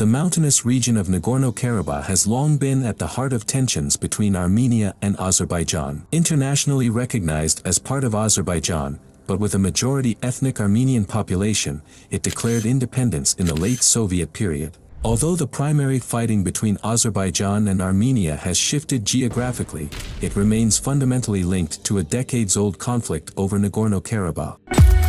The mountainous region of Nagorno-Karabakh has long been at the heart of tensions between Armenia and Azerbaijan. Internationally recognized as part of Azerbaijan, but with a majority ethnic Armenian population, it declared independence in the late Soviet period. Although the primary fighting between Azerbaijan and Armenia has shifted geographically, it remains fundamentally linked to a decades-old conflict over Nagorno-Karabakh.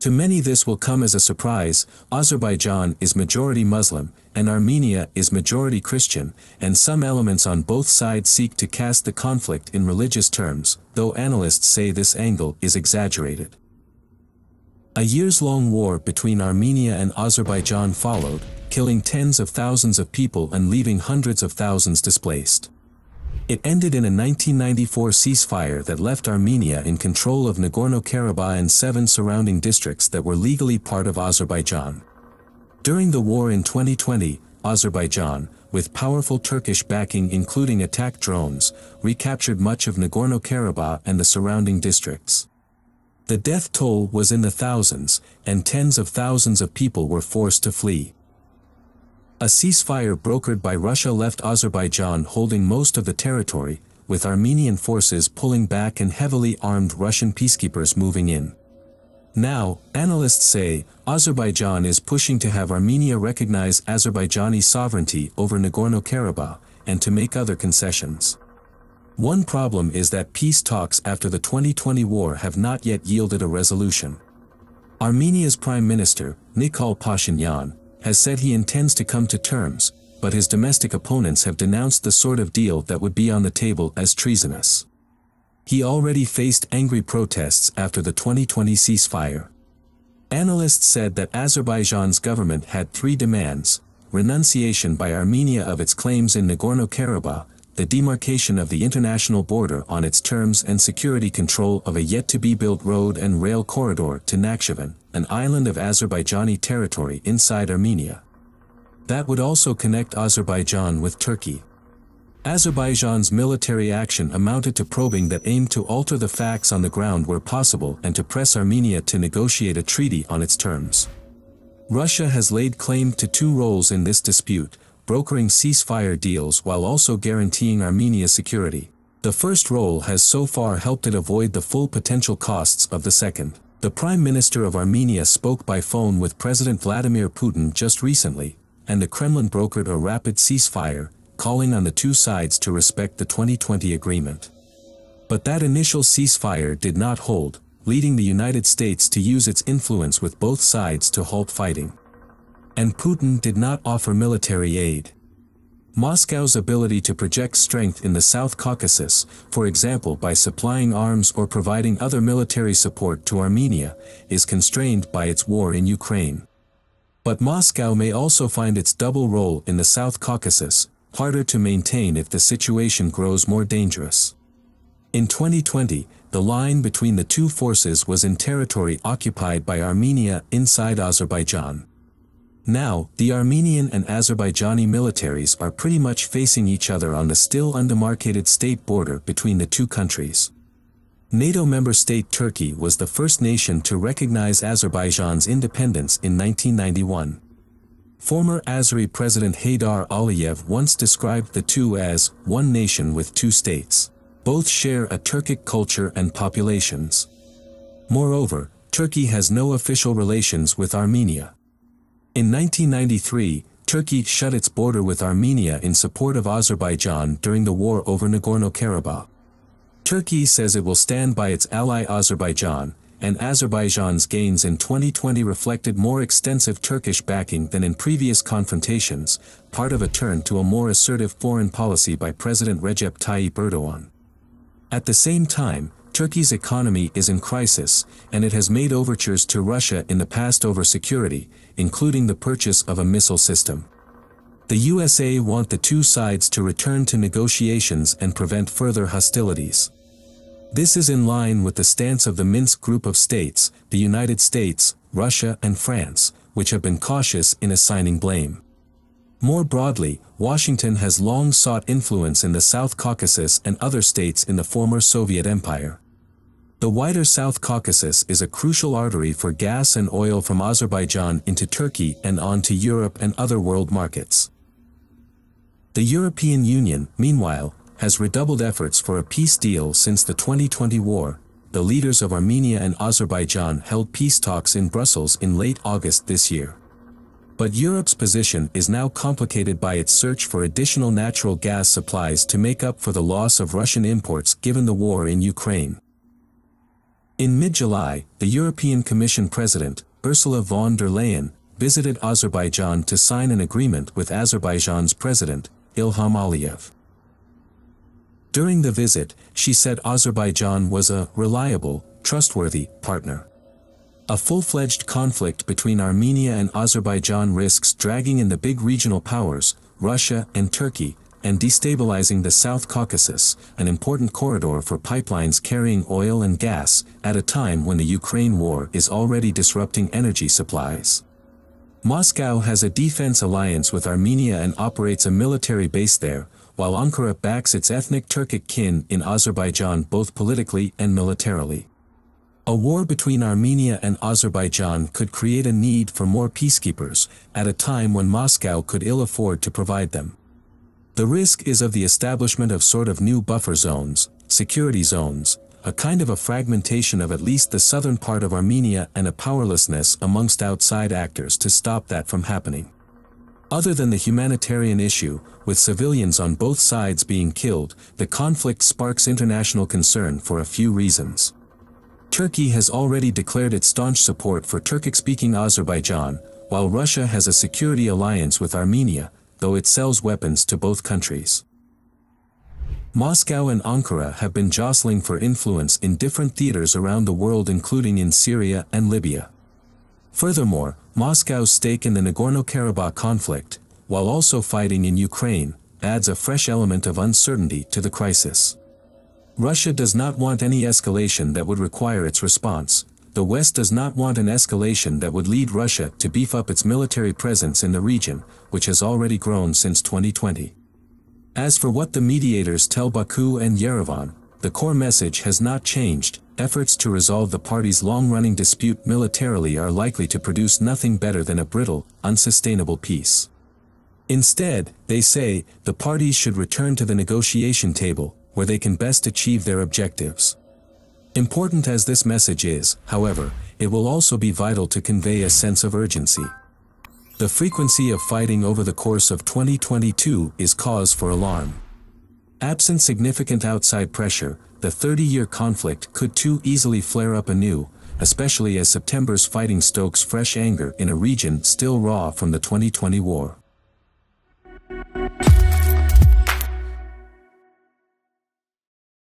To many this will come as a surprise, Azerbaijan is majority Muslim, and Armenia is majority Christian, and some elements on both sides seek to cast the conflict in religious terms, though analysts say this angle is exaggerated. A years-long war between Armenia and Azerbaijan followed, killing tens of thousands of people and leaving hundreds of thousands displaced. It ended in a 1994 ceasefire that left Armenia in control of Nagorno-Karabakh and seven surrounding districts that were legally part of Azerbaijan. During the war in 2020, Azerbaijan, with powerful Turkish backing including attack drones, recaptured much of Nagorno-Karabakh and the surrounding districts. The death toll was in the thousands, and tens of thousands of people were forced to flee. A ceasefire brokered by Russia left Azerbaijan holding most of the territory, with Armenian forces pulling back and heavily armed Russian peacekeepers moving in. Now, analysts say, Azerbaijan is pushing to have Armenia recognize Azerbaijani sovereignty over Nagorno-Karabakh, and to make other concessions. One problem is that peace talks after the 2020 war have not yet yielded a resolution. Armenia's Prime Minister, Nikol Pashinyan, has said he intends to come to terms, but his domestic opponents have denounced the sort of deal that would be on the table as treasonous. He already faced angry protests after the 2020 ceasefire. Analysts said that Azerbaijan's government had three demands, renunciation by Armenia of its claims in Nagorno-Karabakh, the demarcation of the international border on its terms and security control of a yet-to-be-built road and rail corridor to Nakhchivan, an island of Azerbaijani territory inside Armenia. That would also connect Azerbaijan with Turkey. Azerbaijan's military action amounted to probing that aimed to alter the facts on the ground where possible and to press Armenia to negotiate a treaty on its terms. Russia has laid claim to two roles in this dispute, brokering ceasefire deals while also guaranteeing Armenia's security. The first role has so far helped it avoid the full potential costs of the second. The Prime Minister of Armenia spoke by phone with President Vladimir Putin just recently, and the Kremlin brokered a rapid ceasefire, calling on the two sides to respect the 2020 agreement. But that initial ceasefire did not hold, leading the United States to use its influence with both sides to halt fighting. And Putin did not offer military aid. Moscow's ability to project strength in the South Caucasus, for example by supplying arms or providing other military support to Armenia, is constrained by its war in Ukraine. But Moscow may also find its double role in the South Caucasus, harder to maintain if the situation grows more dangerous. In 2020, the line between the two forces was in territory occupied by Armenia inside Azerbaijan. Now, the Armenian and Azerbaijani militaries are pretty much facing each other on the still undemarcated state border between the two countries. NATO member state Turkey was the first nation to recognize Azerbaijan's independence in 1991. Former Azeri President Heydar Aliyev once described the two as one nation with two states. Both share a Turkic culture and populations. Moreover, Turkey has no official relations with Armenia. In 1993, Turkey shut its border with Armenia in support of Azerbaijan during the war over Nagorno-Karabakh. Turkey says it will stand by its ally Azerbaijan, and Azerbaijan's gains in 2020 reflected more extensive Turkish backing than in previous confrontations, part of a turn to a more assertive foreign policy by President Recep Tayyip Erdogan. At the same time, Turkey's economy is in crisis, and it has made overtures to Russia in the past over security, including the purchase of a missile system. The USA want the two sides to return to negotiations and prevent further hostilities. This is in line with the stance of the Minsk group of states, the United States, Russia and France, which have been cautious in assigning blame. More broadly, Washington has long sought influence in the South Caucasus and other states in the former Soviet Empire. The wider South Caucasus is a crucial artery for gas and oil from Azerbaijan into Turkey and on to Europe and other world markets. The European Union, meanwhile, has redoubled efforts for a peace deal since the 2020 war. The leaders of Armenia and Azerbaijan held peace talks in Brussels in late August this year. But Europe's position is now complicated by its search for additional natural gas supplies to make up for the loss of Russian imports given the war in Ukraine. In mid-July, the European Commission President, Ursula von der Leyen, visited Azerbaijan to sign an agreement with Azerbaijan's president, Ilham Aliyev. During the visit, she said Azerbaijan was a reliable, trustworthy partner. A full-fledged conflict between Armenia and Azerbaijan risks dragging in the big regional powers, Russia and Turkey, and destabilizing the South Caucasus, an important corridor for pipelines carrying oil and gas, at a time when the Ukraine war is already disrupting energy supplies. Moscow has a defense alliance with Armenia and operates a military base there, while Ankara backs its ethnic Turkic kin in Azerbaijan both politically and militarily. A war between Armenia and Azerbaijan could create a need for more peacekeepers, at a time when Moscow could ill afford to provide them. The risk is of the establishment of sort of new buffer zones, security zones, a kind of a fragmentation of at least the southern part of Armenia and a powerlessness amongst outside actors to stop that from happening. Other than the humanitarian issue, with civilians on both sides being killed, the conflict sparks international concern for a few reasons. Turkey has already declared its staunch support for Turkic-speaking Azerbaijan, while Russia has a security alliance with Armenia, though it sells weapons to both countries. Moscow and Ankara have been jostling for influence in different theaters around the world including in Syria and Libya. Furthermore, Moscow's stake in the Nagorno-Karabakh conflict, while also fighting in Ukraine, adds a fresh element of uncertainty to the crisis. Russia does not want any escalation that would require its response. The West does not want an escalation that would lead Russia to beef up its military presence in the region, which has already grown since 2020. As for what the mediators tell Baku and Yerevan, the core message has not changed, efforts to resolve the parties' long-running dispute militarily are likely to produce nothing better than a brittle, unsustainable peace. Instead, they say, the parties should return to the negotiation table, where they can best achieve their objectives. Important as this message is, however, it will also be vital to convey a sense of urgency. The frequency of fighting over the course of 2022 is cause for alarm. Absent significant outside pressure, the 30-year conflict could too easily flare up anew, especially as September's fighting stokes fresh anger in a region still raw from the 2020 war.